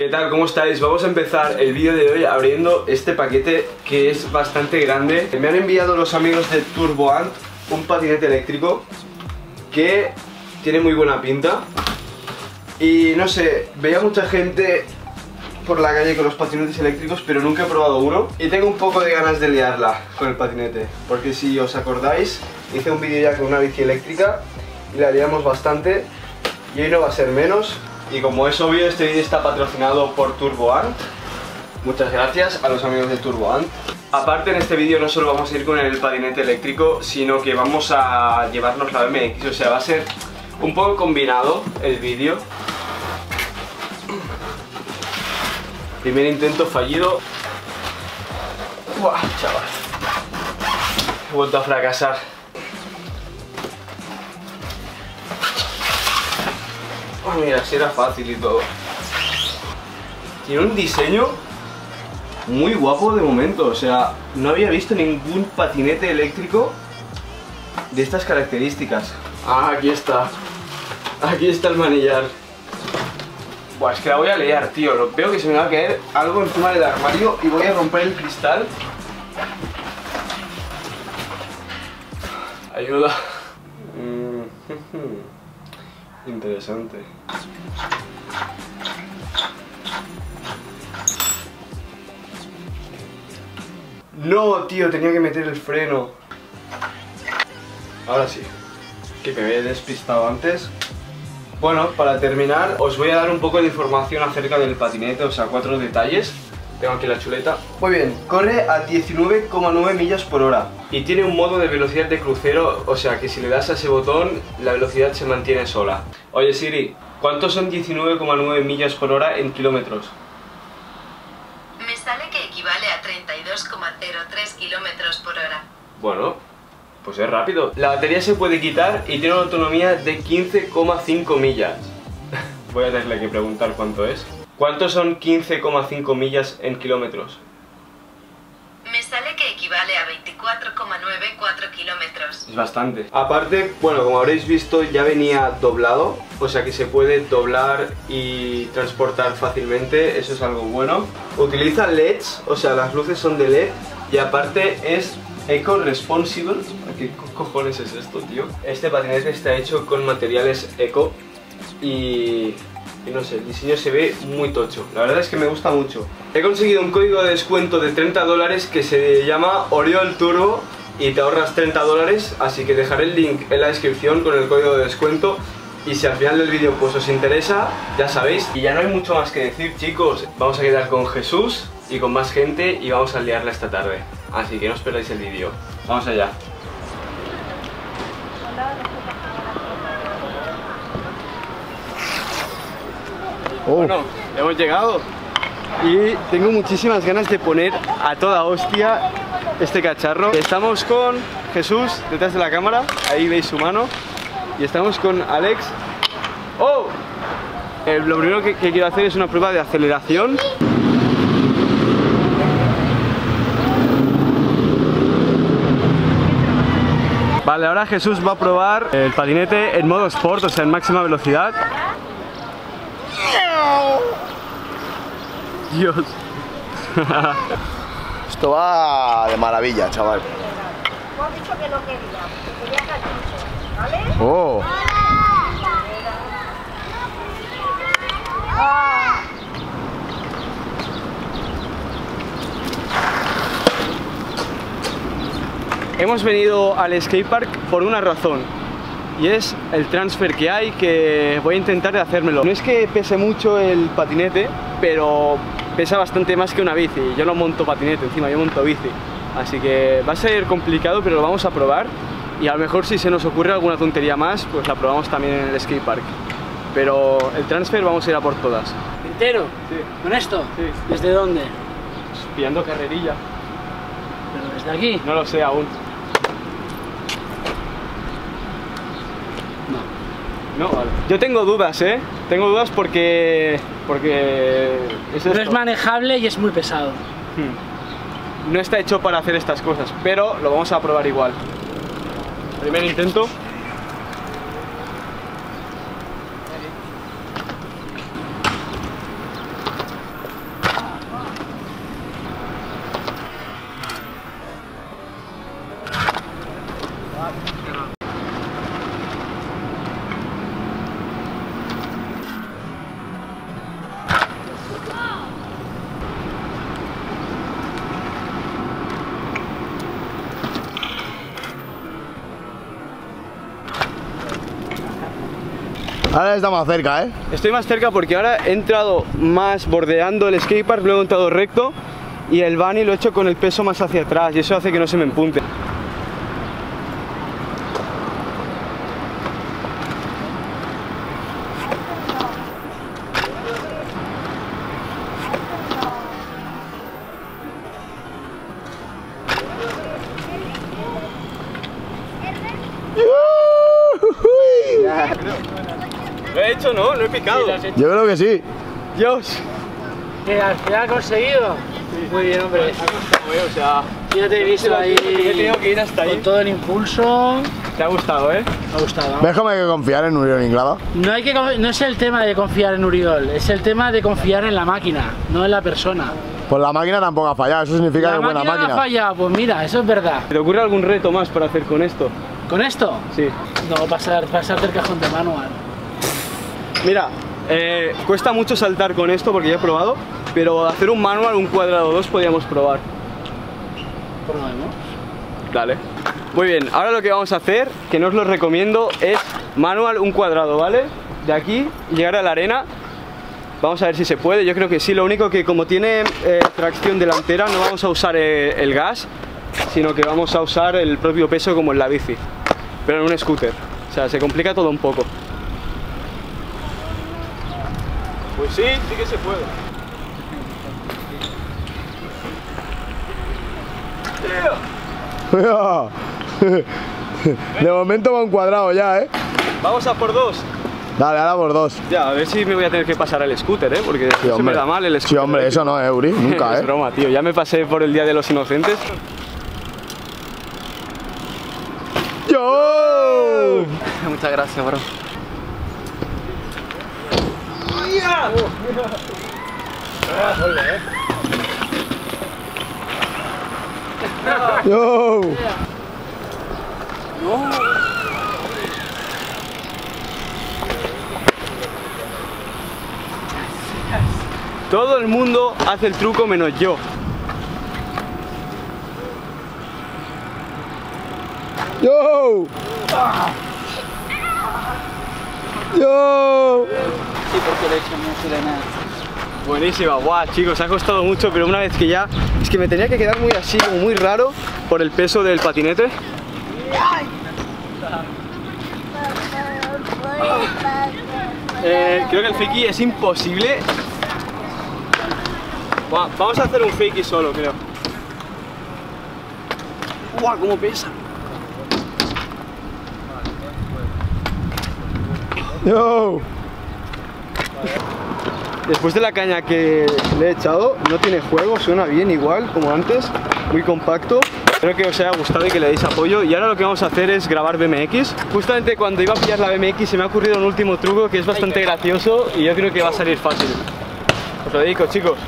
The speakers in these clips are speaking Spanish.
¿Qué tal? ¿Cómo estáis? Vamos a empezar el vídeo de hoy abriendo este paquete que es bastante grande. Me han enviado los amigos de Turboant un patinete eléctrico que tiene muy buena pinta. Y no sé, veía mucha gente por la calle con los patinetes eléctricos, pero nunca he probado uno. Y tengo un poco de ganas de liarla con el patinete, porque si os acordáis, hice un vídeo ya con una bici eléctrica y la liamos bastante. Y hoy no va a ser menos. Y como es obvio, este vídeo está patrocinado por TurboAnt. Muchas gracias a los amigos de TurboAnt. Aparte en este vídeo no solo vamos a ir con el patinete eléctrico, sino que vamos a llevarnos la BMX, o sea, va a ser un poco combinado el vídeo. Primer intento fallido. Buah, chaval. He vuelto a fracasar. Oh, mira, si era fácil y todo. Tiene un diseño muy guapo de momento, o sea, no había visto ningún patinete eléctrico de estas características. Ah, aquí está. Aquí está el manillar. Buah, es que la voy a liar, tío. Lo, veo que se me va a caer algo encima del armario y voy a romper el cristal. Ayuda. Interesante. No, tío, tenía que meter el freno. Ahora sí. Que me había despistado antes. Bueno, para terminar, os voy a dar un poco de información acerca del patinete, o sea, cuatro detalles. Tengo aquí la chuleta. Muy bien, corre a 19,9 millas por hora y tiene un modo de velocidad de crucero, o sea que si le das a ese botón, la velocidad se mantiene sola. Oye Siri, ¿cuántos son 19,9 millas por hora en kilómetros? Me sale que equivale a 32,03 kilómetros por hora. Bueno, pues es rápido. La batería se puede quitar y tiene una autonomía de 15,5 millas. Voy a tenerle que preguntar cuánto es. ¿Cuántos son 15,5 millas en kilómetros? Me sale que equivale a 24,94 kilómetros. Es bastante. Aparte, bueno, como habréis visto, ya venía doblado, o sea que se puede doblar y transportar fácilmente, eso es algo bueno. Utiliza LEDs, o sea, las luces son de LED y aparte es eco-responsible. ¿Qué co- cojones es esto, tío? Este patinete está hecho con materiales eco y, y no sé, el diseño se ve muy tocho. La verdad es que me gusta mucho. He conseguido un código de descuento de 30 dólares que se llama Oriol Turbo y te ahorras 30 dólares, así que dejaré el link en la descripción con el código de descuento. Y si al final del vídeo pues os interesa, ya sabéis. Y ya no hay mucho más que decir, chicos. Vamos a quedar con Jesús y con más gente y vamos a liarla esta tarde. Así que no os perdáis el vídeo. Vamos allá. Bueno, hemos llegado y tengo muchísimas ganas de poner a toda hostia este cacharro. Estamos con Jesús detrás de la cámara, ahí veis su mano, y estamos con Alex. ¡Oh! Eh, lo primero que, que quiero hacer es una prueba de aceleración. Vale, ahora Jesús va a probar el patinete en modo sport, o sea, en máxima velocidad. Dios. Esto va de maravilla, chaval. Hemos dicho que no quería, que quería cartucho, ¿vale? Oh. Hemos venido al skatepark por una razón y es el transfer que hay que voy a intentar de hacérmelo. No es que pese mucho el patinete, pero pesa bastante más que una bici. Yo no monto patinete, encima yo monto bici. Así que va a ser complicado, pero lo vamos a probar y a lo mejor si se nos ocurre alguna tontería más, pues la probamos también en el skatepark. Pero el transfer vamos a ir a por todas. ¿Entero? Sí. ¿Con esto? Sí. ¿Desde dónde? Pillando carrerilla. ¿Pero desde aquí? No lo sé aún. No. Yo tengo dudas, ¿eh? Tengo dudas porque... Porque... Es No es manejable y es muy pesado. Hmm. No está hecho para hacer estas cosas, pero lo vamos a probar igual. Primer intento. Ahora está más cerca, ¿eh? Estoy más cerca porque ahora he entrado más bordeando el skatepark, luego he entrado recto y el bunny lo he hecho con el peso más hacia atrás y eso hace que no se me empunte. Lo he hecho, ¿no? Lo he picado. Yo creo que sí. Dios. ¿Qué al final has conseguido? Muy bien, hombre. O sea, Yo te he visto ahí he tenido que ir hasta con ahí. todo el impulso. Te ha gustado, ¿eh? Me ha gustado. ¿Ves cómo hay que confiar en Uriol Inglada? No, hay que, no es el tema de confiar en Uriol, es el tema de confiar en la máquina, no en la persona. Pues la máquina tampoco ha fallado, eso significa la que es buena máquina no máquina. ha fallado, pues mira, eso es verdad. ¿Te ocurre algún reto más para hacer con esto? ¿Con esto? Sí. No, pasar, pasarte el cajón de manual. Mira, eh, cuesta mucho saltar con esto porque ya he probado, pero hacer un manual, un cuadrado 2 podríamos probar. Probemos. Dale. Muy bien, ahora lo que vamos a hacer, que no os lo recomiendo, es manual un cuadrado, ¿vale? De aquí, llegar a la arena. Vamos a ver si se puede, yo creo que sí. Lo único que como tiene eh, tracción delantera no vamos a usar eh, el gas, sino que vamos a usar el propio peso como en la bici, pero en un scooter. O sea, se complica todo un poco. Pues sí, sí que se puede. De momento va un cuadrado ya, ¿eh? Vamos a por dos. Dale, ahora por dos. Ya, a ver si me voy a tener que pasar el scooter, ¿eh? Porque Sí, se me da mal el Sí, scooter. hombre, eso no, ¿eh, Uri? Nunca, es ¿eh? broma, tío. Ya me pasé por el Día de los Inocentes. ¡Yo! Muchas gracias, bro. ¡Yo! Todo el mundo hace el truco menos yo. ¡Yo! ¡Yo! Buenísima, guau, chicos, ha costado mucho, pero una vez que ya. Es que me tenía que quedar muy así, como muy raro, por el peso del patinete. Eh, creo que el fakey es imposible. Vamos a hacer un fakey solo, creo. ¡Guau, cómo pesa! ¡Yo! Después de la caña que le he echado, no tiene juego, suena bien igual como antes, muy compacto. Espero que os haya gustado y que le deis apoyo. Y ahora lo que vamos a hacer es grabar BMX. Justamente cuando iba a pillar la BMX se me ha ocurrido un último truco que es bastante gracioso y yo creo que va a salir fácil. Os lo dedico, chicos.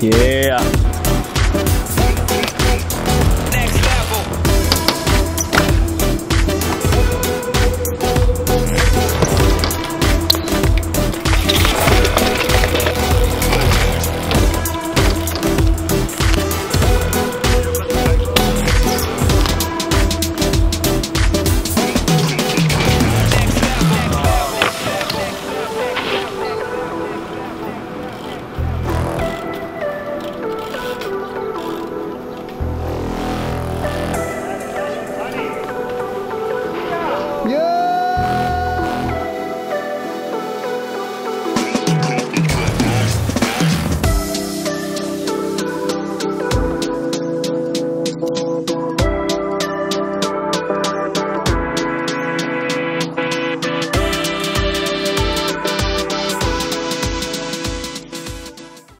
Yeah.